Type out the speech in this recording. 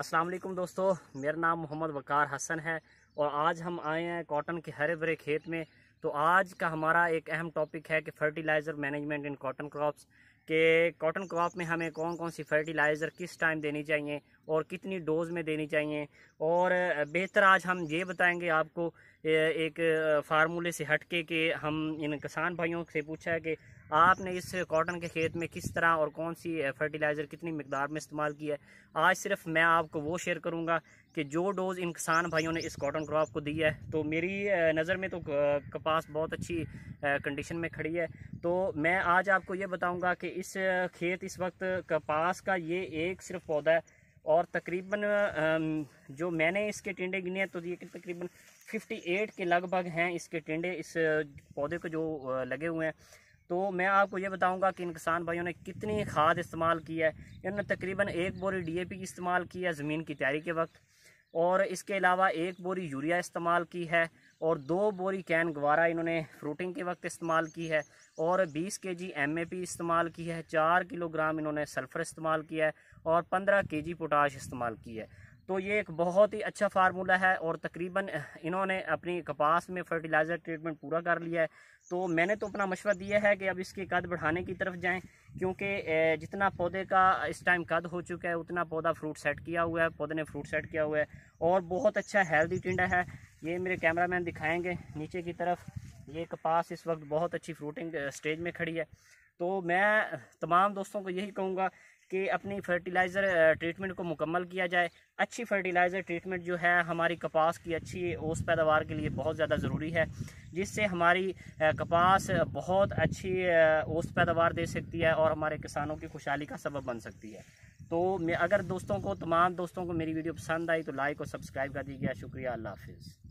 अस्सलाम वालेकुम दोस्तों, मेरा नाम मोहम्मद वकार हसन है और आज हम आए हैं कॉटन के हरे भरे खेत में। तो आज का हमारा एक अहम टॉपिक है कि fertiliser management in cotton crops के कॉटन क्रॉप में हमें कौन कौन सी फर्टिलाइज़र किस टाइम देनी चाहिए और कितनी डोज़ में देनी चाहिए? और बेहतर आज हम ये बताएँगे आपको एक फार्मूले से हट के कि हम इन किसान भाइयों से पूछा है कि आपने इस कॉटन के खेत में किस तरह और कौन सी फर्टिलाइज़र कितनी मकदार में इस्तेमाल किया है। आज सिर्फ़ मैं आपको वो शेयर करूँगा कि जो डोज़ इन किसान भाइयों ने इस कॉटन क्रॉप को दी है तो मेरी नज़र में तो कपास बहुत अच्छी कंडीशन में खड़ी है। तो मैं आज आपको ये बताऊँगा कि इस खेत इस वक्त कपास का ये एक सिर्फ़ पौधा है और तकरीबन जो मैंने इसके टिंडे गिने तो ये तकरीबन 58 के लगभग हैं इसके टिंडे, इस पौधे को जो लगे हुए हैं। तो मैं आपको ये बताऊँगा कि इन किसान भाइयों ने कितनी खाद इस्तेमाल की है। इन्होंने तकरीबन एक बोरी डीएपी की इस्तेमाल की है ज़मीन की तैयारी के वक्त। और इसके अलावा एक बोरी यूरिया इस्तेमाल की है और दो बोरी कैन गवारा इन्होंने फ्रूटिंग के वक्त इस्तेमाल की है और 20 के जी एम इस्तेमाल की है, चार किलोग्राम इन्होंने सल्फ़र इस्तेमाल किया है और 15 के जी पोटाश इस्तेमाल की है। तो ये एक बहुत ही अच्छा फार्मूला है और तकरीबन इन्होंने अपनी कपास में फर्टिलाइज़र ट्रीटमेंट पूरा कर लिया है। तो मैंने तो अपना मशवरा दिया है कि अब इसके कद बढ़ाने की तरफ़ जाएँ, क्योंकि जितना पौधे का इस टाइम कद हो चुका है, उतना पौधा फ्रूट सेट किया हुआ है, पौधे ने फ्रूट सेट किया हुआ है और बहुत अच्छा हेल्दी टिंडा है। ये मेरे कैमरा दिखाएँगे नीचे की तरफ़। ये कपास इस वक्त बहुत अच्छी फ्रूटिंग स्टेज में खड़ी है। तो मैं, तमाम दोस्तों को यही कहूँगा कि अपनी फर्टिलाइज़र ट्रीटमेंट को मुकम्मल किया जाए। अच्छी फर्टिलाइज़र ट्रीटमेंट जो है हमारी कपास की अच्छी ओस पैदावार के लिए बहुत ज़्यादा ज़रूरी है, जिससे हमारी कपास बहुत अच्छी ओस पैदावार दे सकती है और हमारे किसानों की खुशहाली का सबब बन सकती है। तो मैं, अगर दोस्तों को, तमाम दोस्तों को मेरी वीडियो पसंद आई तो लाइक और सब्सक्राइब कर दीजिएगा शुक्रिया। अल्लाह हाफिज़।